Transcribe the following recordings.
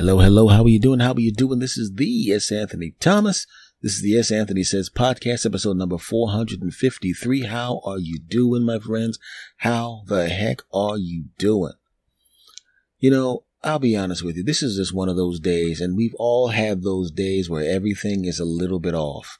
Hello, hello. How are you doing? How are you doing? This is the S. Anthony Thomas. This is the S. Anthony Says podcast episode number 453. How are you doing, my friends? How the heck are you doing? You know, I'll be honest with you. This is just one of those days, and we've all had those days where everything is a little bit off.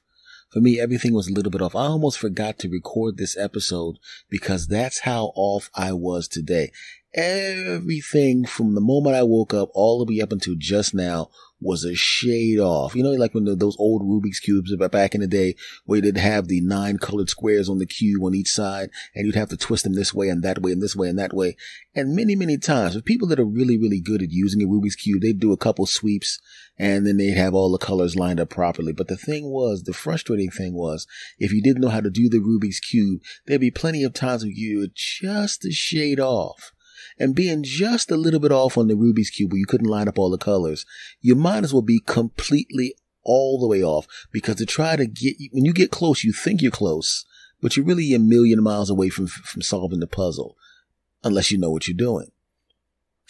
For me, everything was a little bit off. I almost forgot to record this episode because that's how off I was today everything from the moment I woke up all the way up until just now was a shade off. You know, like when the, those old Rubik's cubes back in the day where you'd have the nine colored squares on the cube on each side and you'd have to twist them this way and that way and this way and that way. And many, many times with people that are really, really good at using a Rubik's cube, they'd do a couple sweeps and then they'd have all the colors lined up properly. But the thing was, the frustrating thing was, if you didn't know how to do the Rubik's cube, there'd be plenty of times where you were just a shade off and being just a little bit off on the Rubik's Cube where you couldn't line up all the colors, you might as well be completely all the way off because to try to get, when you get close, you think you're close, but you're really a million miles away from, from solving the puzzle unless you know what you're doing.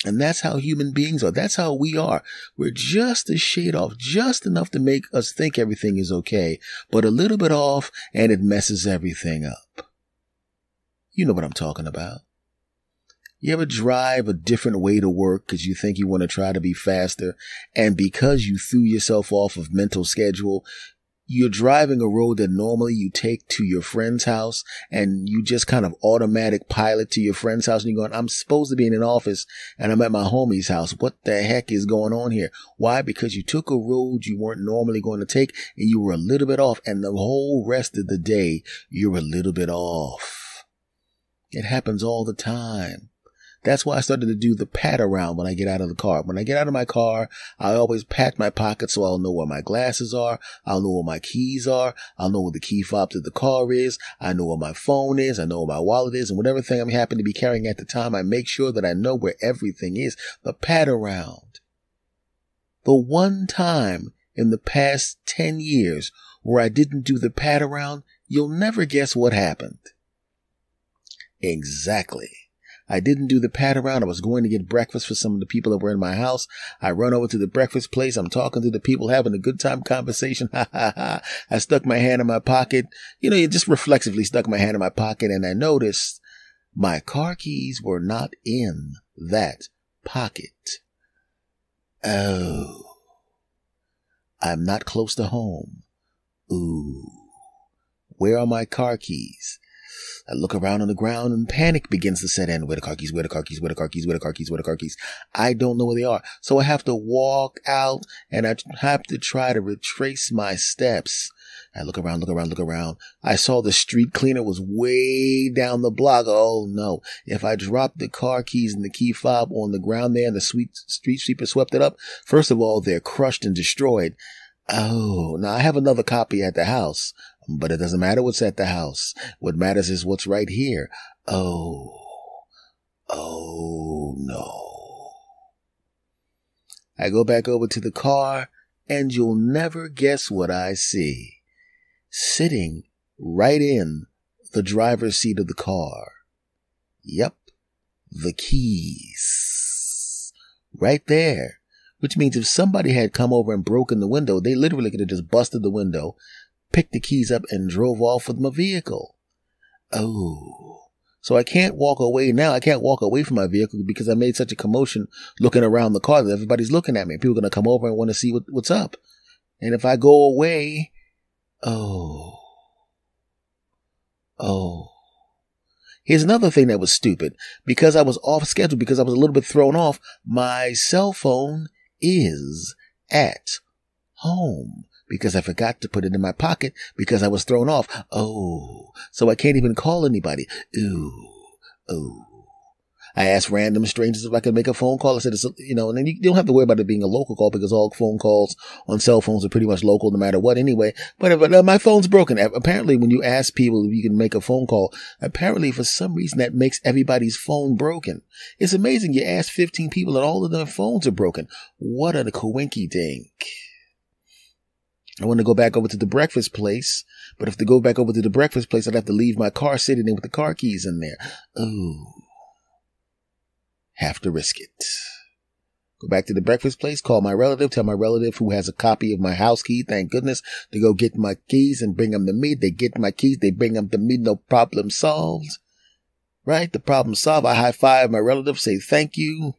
And that's how human beings are. That's how we are. We're just a shade off, just enough to make us think everything is okay, but a little bit off and it messes everything up. You know what I'm talking about. You ever drive a different way to work because you think you want to try to be faster? And because you threw yourself off of mental schedule, you're driving a road that normally you take to your friend's house and you just kind of automatic pilot to your friend's house and you're going, I'm supposed to be in an office and I'm at my homie's house. What the heck is going on here? Why? Because you took a road you weren't normally going to take and you were a little bit off and the whole rest of the day you're a little bit off. It happens all the time. That's why I started to do the pat around when I get out of the car. When I get out of my car, I always pat my pocket so I'll know where my glasses are. I'll know where my keys are. I'll know where the key fob to the car is. I know where my phone is. I know where my wallet is. And whatever thing I'm happen to be carrying at the time, I make sure that I know where everything is. The pat around. The one time in the past 10 years where I didn't do the pat around, you'll never guess what happened. Exactly. I didn't do the pat around. I was going to get breakfast for some of the people that were in my house. I run over to the breakfast place. I'm talking to the people, having a good time conversation. Ha ha ha. I stuck my hand in my pocket. You know, you just reflexively stuck my hand in my pocket and I noticed my car keys were not in that pocket. Oh, I'm not close to home. Ooh, where are my car keys? I look around on the ground and panic begins to set in. Where the car keys? Where the car keys? Where the car keys? Where the car keys? Where the car keys? I don't know where they are. So I have to walk out and I have to try to retrace my steps. I look around, look around, look around. I saw the street cleaner was way down the block. Oh no. If I drop the car keys and the key fob on the ground there and the sweet street sweeper swept it up, first of all, they're crushed and destroyed. Oh, now I have another copy at the house, but it doesn't matter what's at the house. What matters is what's right here. Oh, oh no. I go back over to the car and you'll never guess what I see. Sitting right in the driver's seat of the car. Yep, the keys. Right there which means if somebody had come over and broken the window, they literally could have just busted the window, picked the keys up, and drove off with my vehicle. Oh. So I can't walk away now. I can't walk away from my vehicle because I made such a commotion looking around the car that everybody's looking at me. People are going to come over and want to see what, what's up. And if I go away, oh, oh. Here's another thing that was stupid. Because I was off schedule, because I was a little bit thrown off, my cell phone is at home because I forgot to put it in my pocket because I was thrown off. Oh, so I can't even call anybody. Ooh, ooh. I asked random strangers if I could make a phone call. I said, you know, and then you don't have to worry about it being a local call because all phone calls on cell phones are pretty much local no matter what anyway. But, but uh, my phone's broken. Apparently, when you ask people if you can make a phone call, apparently for some reason that makes everybody's phone broken. It's amazing. You ask 15 people and all of their phones are broken. What a coinky dink. I want to go back over to the breakfast place, but if to go back over to the breakfast place, I'd have to leave my car sitting there with the car keys in there. Ooh have to risk it. Go back to the breakfast place, call my relative, tell my relative who has a copy of my house key, thank goodness, to go get my keys and bring them to me. They get my keys, they bring them to me, no problem solved. Right? The problem solved. I high five my relative, say thank you,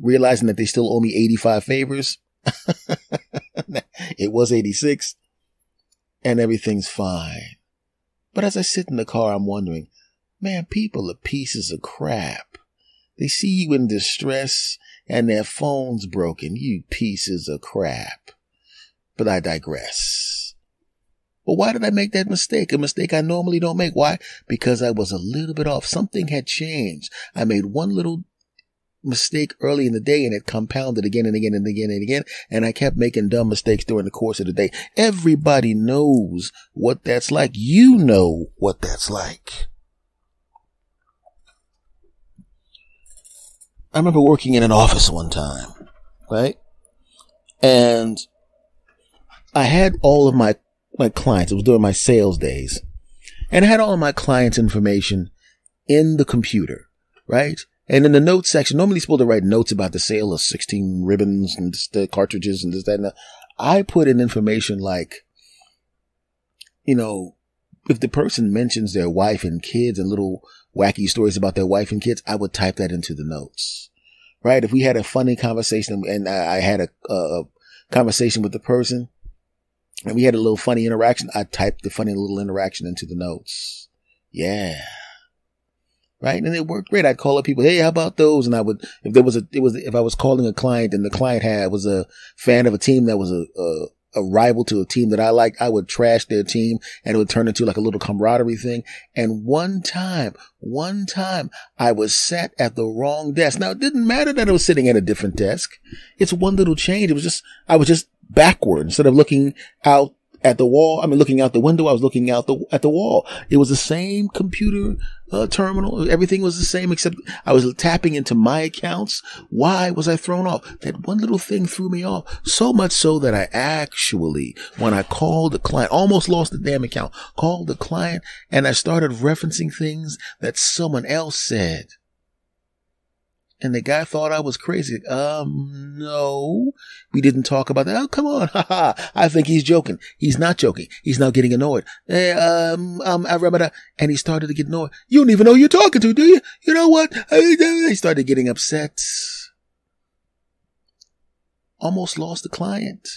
realizing that they still owe me 85 favors. it was 86 and everything's fine. But as I sit in the car, I'm wondering, man, people are pieces of crap. They see you in distress and their phone's broken. You pieces of crap. But I digress. Well, why did I make that mistake? A mistake I normally don't make. Why? Because I was a little bit off. Something had changed. I made one little mistake early in the day and it compounded again and again and again and again. And I kept making dumb mistakes during the course of the day. Everybody knows what that's like. You know what that's like. I remember working in an office one time, right? And I had all of my, my clients, it was during my sales days, and I had all of my clients' information in the computer, right? And in the notes section, normally supposed to write notes about the sale of 16 ribbons and the cartridges and this, that, and that. I put in information like, you know, if the person mentions their wife and kids and little wacky stories about their wife and kids, I would type that into the notes. Right? If we had a funny conversation and I had a, a conversation with the person and we had a little funny interaction, I typed the funny little interaction into the notes. Yeah. Right. And it worked great. I'd call up people. Hey, how about those? And I would, if there was a, it was, if I was calling a client and the client had, was a fan of a team that was a, a a rival to a team that I liked, I would trash their team and it would turn into like a little camaraderie thing. And one time, one time I was sat at the wrong desk. Now it didn't matter that I was sitting at a different desk. It's one little change. It was just, I was just backward instead of looking out at the wall. I mean, looking out the window, I was looking out the, at the wall. It was the same computer uh, terminal. Everything was the same except I was tapping into my accounts. Why was I thrown off? That one little thing threw me off. So much so that I actually, when I called the client, almost lost the damn account, called the client and I started referencing things that someone else said. And the guy thought I was crazy. Um, no, we didn't talk about that. Oh, come on. Ha ha. I think he's joking. He's not joking. He's now getting annoyed. Hey, um, um, I remember And he started to get annoyed. You don't even know who you're talking to, do you? You know what? He started getting upset. Almost lost the client.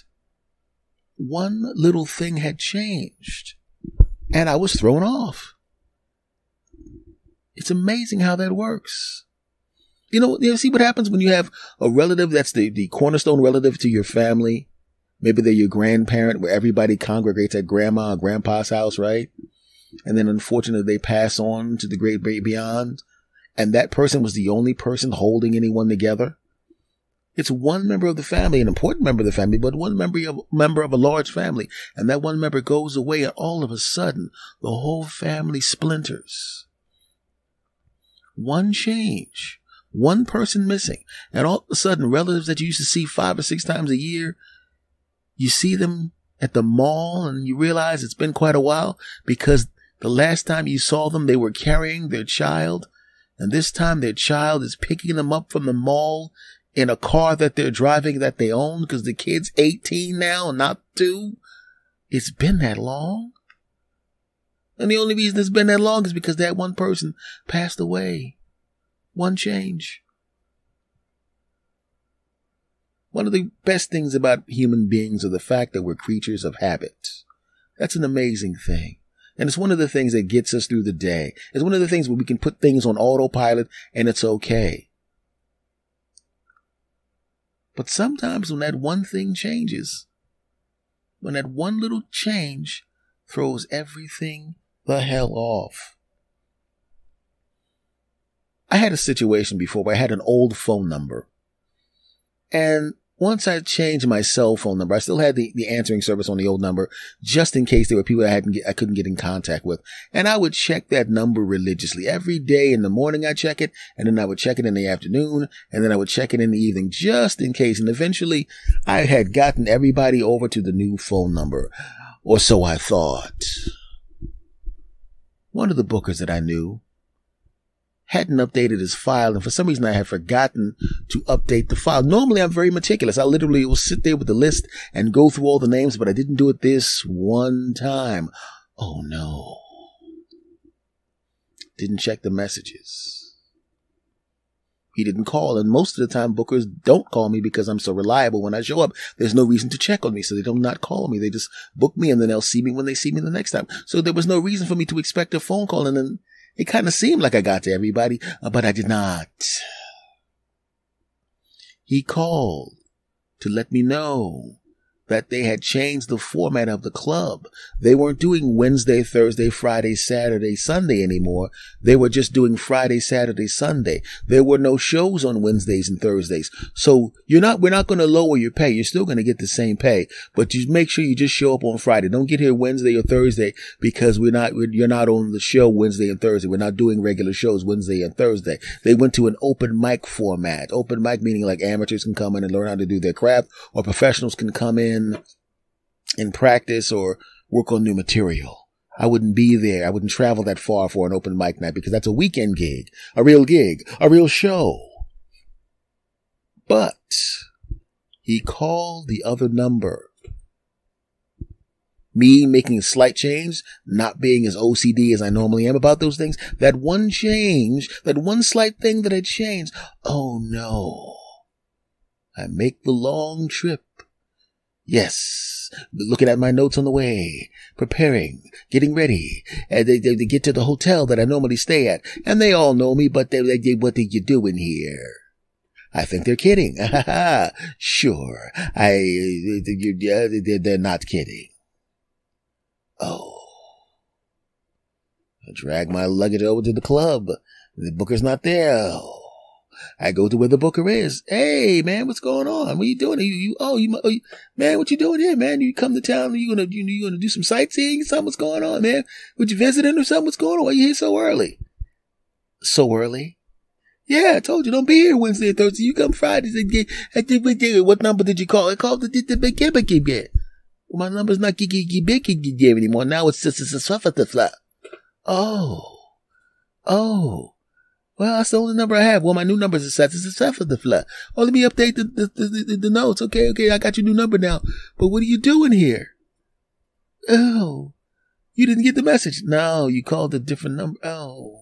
One little thing had changed and I was thrown off. It's amazing how that works. You know, you see what happens when you have a relative that's the, the cornerstone relative to your family. Maybe they're your grandparent where everybody congregates at grandma or grandpa's house, right? And then unfortunately they pass on to the great beyond. And that person was the only person holding anyone together. It's one member of the family, an important member of the family, but one member of, member of a large family. And that one member goes away and all of a sudden the whole family splinters. One change one person missing. And all of a sudden, relatives that you used to see five or six times a year, you see them at the mall and you realize it's been quite a while because the last time you saw them, they were carrying their child. And this time their child is picking them up from the mall in a car that they're driving that they own because the kid's 18 now, and not two. It's been that long. And the only reason it's been that long is because that one person passed away. One change. One of the best things about human beings are the fact that we're creatures of habit. That's an amazing thing. And it's one of the things that gets us through the day. It's one of the things where we can put things on autopilot and it's okay. But sometimes when that one thing changes, when that one little change throws everything the hell off. I had a situation before where I had an old phone number. And once I changed my cell phone number, I still had the, the answering service on the old number just in case there were people I hadn't get, I couldn't get in contact with. And I would check that number religiously every day in the morning. I check it and then I would check it in the afternoon and then I would check it in the evening just in case. And eventually I had gotten everybody over to the new phone number or so I thought. One of the bookers that I knew hadn't updated his file, and for some reason I had forgotten to update the file. Normally I'm very meticulous. I literally will sit there with the list and go through all the names, but I didn't do it this one time. Oh no. Didn't check the messages. He didn't call. And most of the time, bookers don't call me because I'm so reliable. When I show up, there's no reason to check on me. So they do not call me. They just book me and then they'll see me when they see me the next time. So there was no reason for me to expect a phone call. And then it kind of seemed like I got to everybody, uh, but I did not. He called to let me know that they had changed the format of the club. They weren't doing Wednesday, Thursday, Friday, Saturday, Sunday anymore. They were just doing Friday, Saturday, Sunday. There were no shows on Wednesdays and Thursdays. So you're not, we're not going to lower your pay. You're still going to get the same pay, but you make sure you just show up on Friday. Don't get here Wednesday or Thursday because we're not, you're not on the show Wednesday and Thursday. We're not doing regular shows Wednesday and Thursday. They went to an open mic format. Open mic meaning like amateurs can come in and learn how to do their craft or professionals can come in in in practice or work on new material. I wouldn't be there. I wouldn't travel that far for an open mic night because that's a weekend gig, a real gig, a real show. But he called the other number. Me making a slight change, not being as OCD as I normally am about those things. That one change, that one slight thing that had changed. Oh no. I make the long trip Yes, looking at my notes on the way, preparing, getting ready. And they, they, they, get to the hotel that I normally stay at, and they all know me, but they, they, what are you doing here? I think they're kidding. sure. I, they're not kidding. Oh. I drag my luggage over to the club. The booker's not there. Oh. I go to where the booker is. Hey, man, what's going on? What are you doing? You, you, oh, you, oh, you, man, what you doing here, man? You come to town? You gonna, you, you gonna do some sightseeing? Something? What's going on, man? Would you visiting or something? What's going on? Why you here so early? So early? Yeah, I told you, don't be here Wednesday and Thursday. You come Fridays and get, what number did you call? I called the, the, the, the, the, my number's not anymore. Now it's just, it's a Oh. Oh. Well, that's the only number I have. Well, my new number is set. It's set for the flat. Oh, let me update the, the, the, the, the notes. Okay, okay, I got your new number now. But what are you doing here? Oh, you didn't get the message. No, you called a different number. Oh,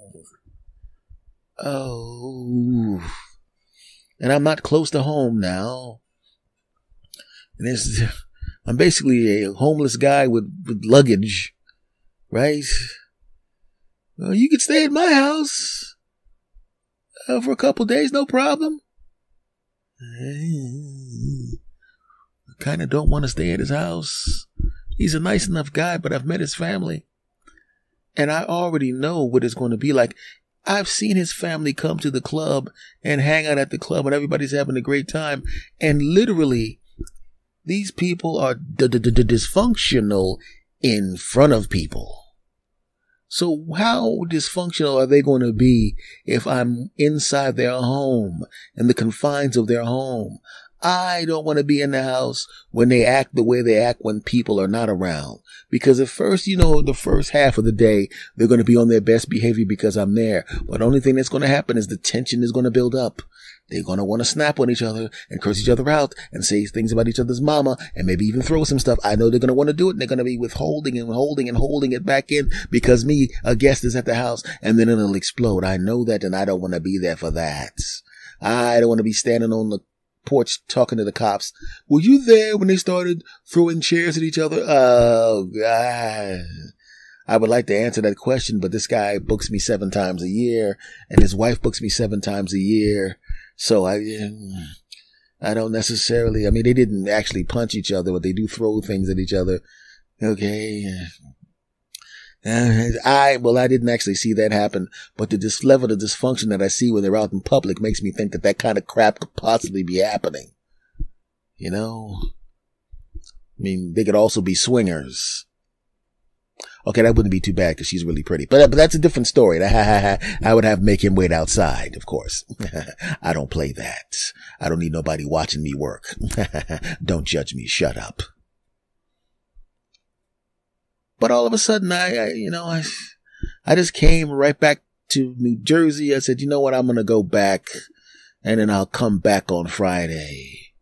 oh, and I'm not close to home now. And this, I'm basically a homeless guy with, with luggage, right? Well, you could stay at my house uh, for a couple days, no problem. I kind of don't want to stay at his house. He's a nice enough guy, but I've met his family. And I already know what it's going to be like. I've seen his family come to the club and hang out at the club and everybody's having a great time. And literally, these people are d- d- d- dysfunctional in front of people. So how dysfunctional are they going to be if I'm inside their home in the confines of their home? I don't want to be in the house when they act the way they act when people are not around. Because at first, you know, the first half of the day, they're going to be on their best behavior because I'm there. But the only thing that's going to happen is the tension is going to build up. They're going to want to snap on each other and curse each other out and say things about each other's mama and maybe even throw some stuff. I know they're going to want to do it and they're going to be withholding and holding and holding it back in because me, a guest is at the house and then it'll explode. I know that and I don't want to be there for that. I don't want to be standing on the porch talking to the cops. Were you there when they started throwing chairs at each other? Oh, God. I would like to answer that question, but this guy books me seven times a year and his wife books me seven times a year. So I, I don't necessarily, I mean, they didn't actually punch each other, but they do throw things at each other. Okay. Uh, I, well, I didn't actually see that happen, but the this level of dysfunction that I see when they're out in public makes me think that that kind of crap could possibly be happening. You know? I mean, they could also be swingers. Okay, that wouldn't be too bad because she's really pretty. But, but that's a different story. I would have make him wait outside, of course. I don't play that. I don't need nobody watching me work. don't judge me. Shut up. But all of a sudden, I, I you know, I, I just came right back to New Jersey. I said, you know what? I'm going to go back and then I'll come back on Friday.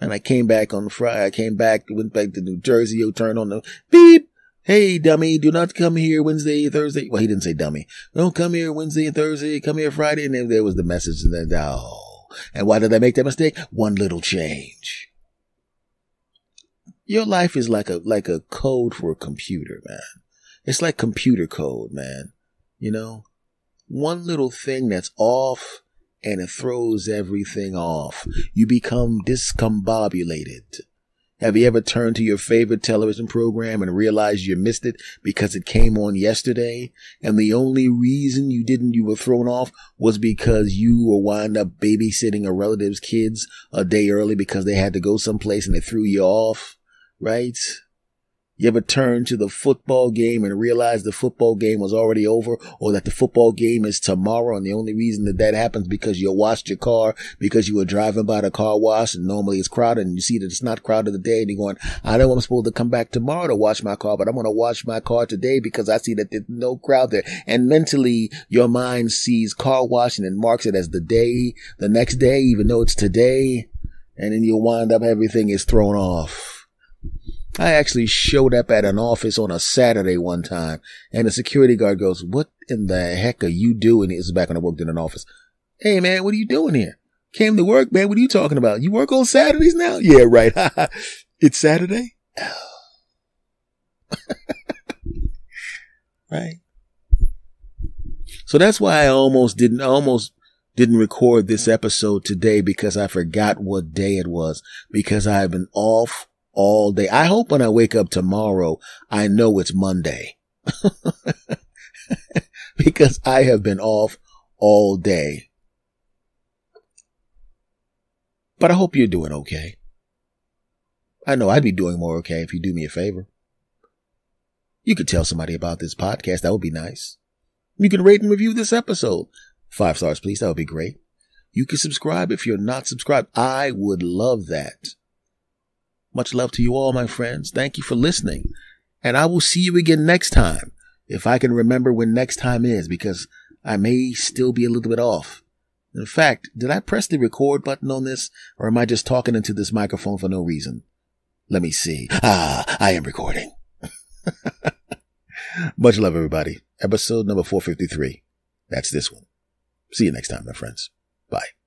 And I came back on Friday. I came back, went back to New Jersey. You turned on the beep. Hey, dummy, do not come here Wednesday, Thursday. Well, he didn't say dummy. Don't come here Wednesday and Thursday. Come here Friday. And then there was the message. And then, oh. And why did I make that mistake? One little change. Your life is like a, like a code for a computer, man. It's like computer code, man. You know, one little thing that's off and it throws everything off. You become discombobulated. Have you ever turned to your favorite television program and realized you missed it because it came on yesterday? And the only reason you didn't, you were thrown off was because you were wind up babysitting a relative's kids a day early because they had to go someplace and they threw you off, right? You ever turn to the football game and realize the football game was already over or that the football game is tomorrow and the only reason that that happens because you washed your car because you were driving by the car wash and normally it's crowded and you see that it's not crowded today and you're going, I know I'm supposed to come back tomorrow to wash my car, but I'm going to wash my car today because I see that there's no crowd there. And mentally your mind sees car washing and marks it as the day, the next day, even though it's today. And then you wind up everything is thrown off. I actually showed up at an office on a Saturday one time and the security guard goes, what in the heck are you doing? This back when I worked in an office. Hey man, what are you doing here? Came to work, man. What are you talking about? You work on Saturdays now? Yeah, right. it's Saturday? right. So that's why I almost didn't, I almost didn't record this episode today because I forgot what day it was because I've been off all day. I hope when I wake up tomorrow, I know it's Monday because I have been off all day. But I hope you're doing okay. I know I'd be doing more okay if you do me a favor. You could tell somebody about this podcast. That would be nice. You can rate and review this episode. Five stars, please. That would be great. You can subscribe if you're not subscribed. I would love that. Much love to you all, my friends. Thank you for listening. And I will see you again next time. If I can remember when next time is, because I may still be a little bit off. In fact, did I press the record button on this, or am I just talking into this microphone for no reason? Let me see. Ah, I am recording. Much love, everybody. Episode number 453. That's this one. See you next time, my friends. Bye.